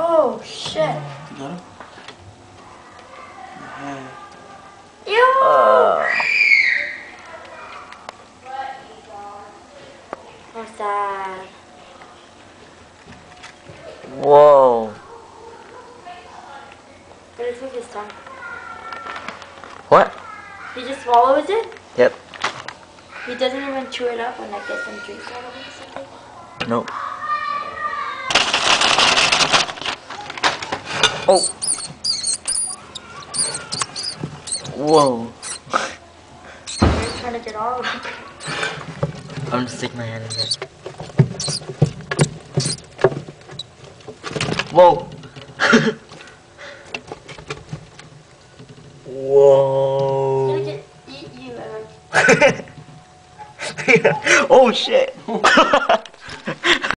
Oh shit. You got him? Yeah. Ew. Uh, So sad. whoa. But it's with his tongue. What? He just swallows it? Yep. He doesn't even chew it up when I get some drinks out of it or something? Nope. Oh. Whoa. You're trying to get all. I'm just sticking my hand in there. Whoa. Whoa. gonna you, oh shit.